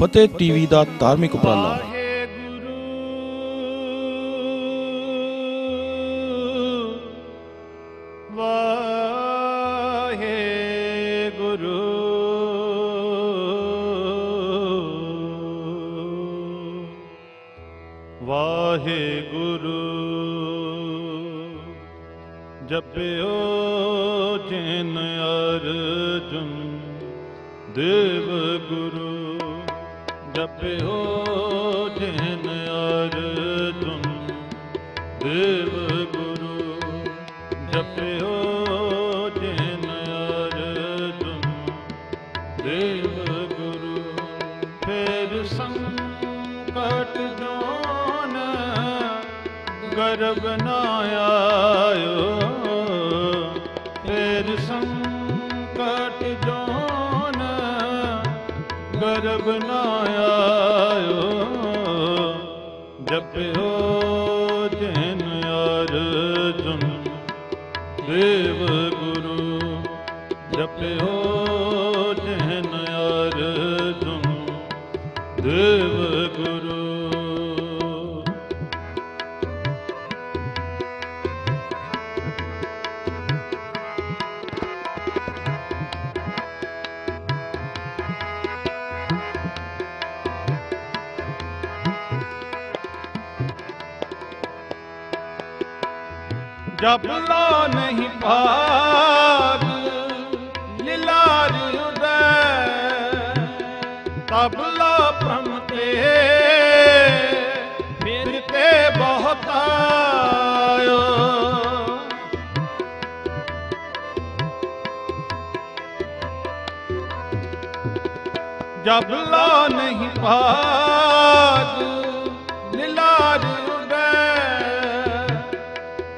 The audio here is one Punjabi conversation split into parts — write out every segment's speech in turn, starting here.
ਫਤਿਹ ਟੀਵੀ ਦਾ ਧਾਰਮਿਕ ਉਪਰਾਲਾ। ਵਾਹਿਗੁਰੂ। ਵਾਹਿਗੁਰੂ। ਜਪਿਓ ਜਿਨ ਅਰਜੁਨ ਦੇਵ ਗੁਰੂ। ਜਪਿਓ ਜਿਨ ਅਰਜੁਨ ਦੇਵ ਗੁਰੂ ਜਪਿਓ ਜਿਨ ਅਰਜੁਨ ਦੇਵ ਗੁਰੂ ਫੇਰ ਸੰਕਟ ਜੋਨ ਗਰਬ ਨਾ ਆਇਓ ਫੇਰ ਸੰਕਟ ਜੋਨ ਗਰਬ ਨਾ ਜਪਿਓ ਜਿਨ ਅਰਜੁਨ ਦੇਵ ਗੁਰੂ ਜਪਿਓ ਜਿਨ ਅਰਜੁਨ ਦੇਵ ਗੁਰੂ। ਜਬ ਲਾ ਨਹੀਂ ਭਾਗ ਲਿਲਾਰ ਉਦੈ ਤਬ ਲਾ ਭ੍ਰਮ ਤੇ ਫਿਰ ਤੇ ਬਹੁਤ ਆਇਓ ਜਬ ਲਾ ਨਹੀਂ ਭਾਗ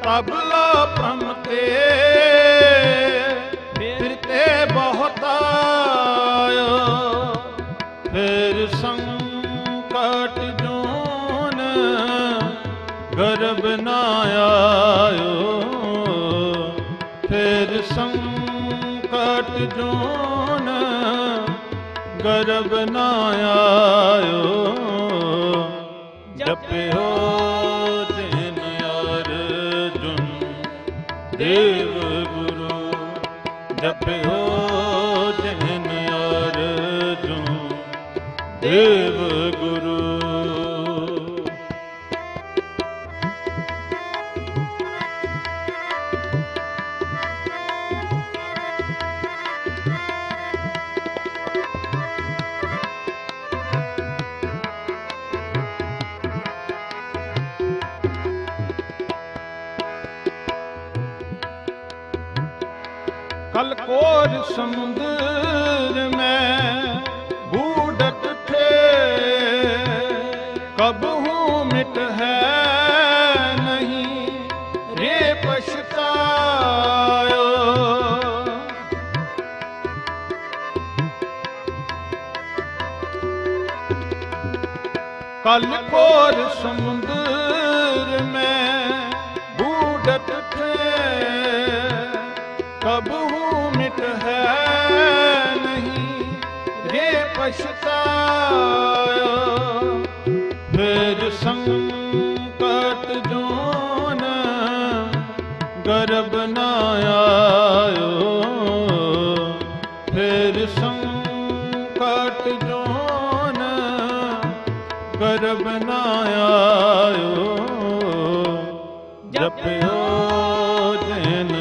ਤਬਲਾ ਭ੍ਰਮ ਤੇ ਫਿਰ ਤੇ ਬਹੁਤ ਆਇਓ ਫਿਰ ਸੰਕਟ ਜੋਨ ਗਰਬ ਨਾ ਆਇਓ। ਫਿਰ ਸੰਕਟ ਜੋਨ ਗਰਬ ਨਾ ਆਇਓ। ਜਪਿਓ ਦੇਵ ਗੁਰੂ। ਕਲ ਕੋਰ ਸਮੁੰਦਰ ਛੂਟ ਹੈ ਨਹੀਂ, ਰੇ ਪਛਤਾਇਓ। ਕਲ ਕੋਰ ਸਮੁੰਦਰ ਮੈਂ ਬੂਡਤ ਤੇ ਕਬਹੂ ਮਿਟ ਹੈ ਨਹੀਂ, ਰੇ ਪਛਤਾ ਸੰਕਟ ਜੋਨ ਗਰਬ ਨਾ ਆਇਓ। ਫਿਰ ਸੰਕਟ ਜੋਨ ਗਰਬ ਨਾ ਆਇਓ। ਜਪਿਓ ਜਨ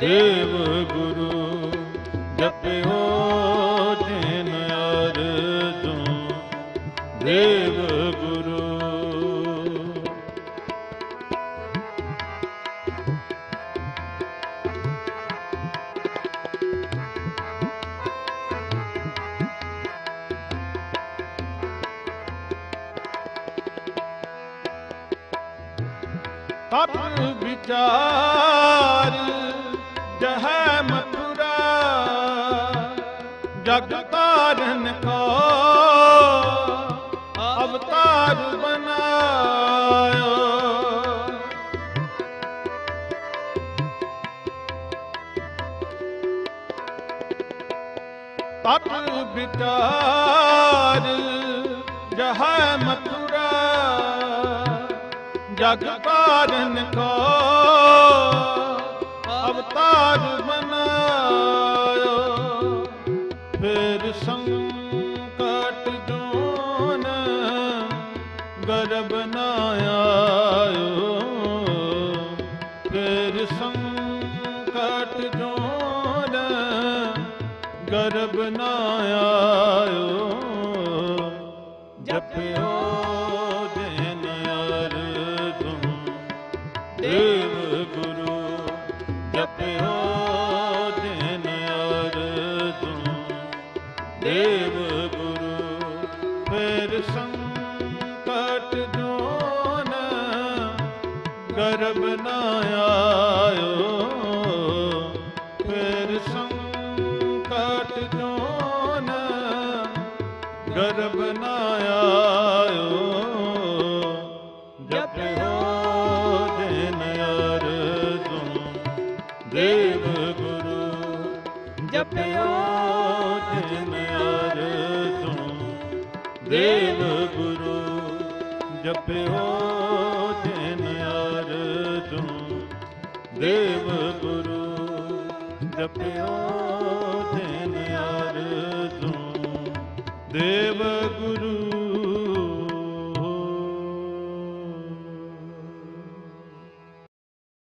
ਦੇਵ ਗੁਰੂ, ਜਪਿਓ ਤਪ ਵਿਚਾਰ ਜਹੈ ਮਥੁਰਾ ਜਗ ਅਵਤਾਰ ਬਨਾਇਓ ਤਪ ਵਿਚਾਰ ਜਗ ਤਾਰਨ ਕੋ ਅਵਤਾਰ ਬਨਾਇਓ ਫਿਰ ਸੰਕਟ ਜੋਨ ਗਰਬ ਨਾ ਆਇਓ। ਫਿਰ ਸੰਕਟ ਜੋਨ ਗਰਬ ਨਾ ਆਇਓ। ਜਪਿਓ ਦੇਵ ਗੁਰੂ ਜਪਿਓ ਜਨ ਅਰਜੁਨ। ਦੇਵ ਗੁਰੂ, ਫਿਰ ਸੰਕਟ ਜੋਨ ਗਰਬ ਨਾ ਆਇਓ। ਫਿਰ ਸੰਕਟ ਜੋਨ ਗਰਬ ਨਾ ਆਇਓ। ਜਪਿਓ ਜਪਿਓ ਜਨ ਅਰਜੁਨ, ਦੇਵ ਗੁਰੂ, ਜਪਿਓ ਜਨ ਅਰਜੁਨ, ਦੇਵ ਗੁਰੂ, ਜਪਿਓ ਜਨ ਅਰਜੁਨ, ਦੇਵ ਗੁਰੂ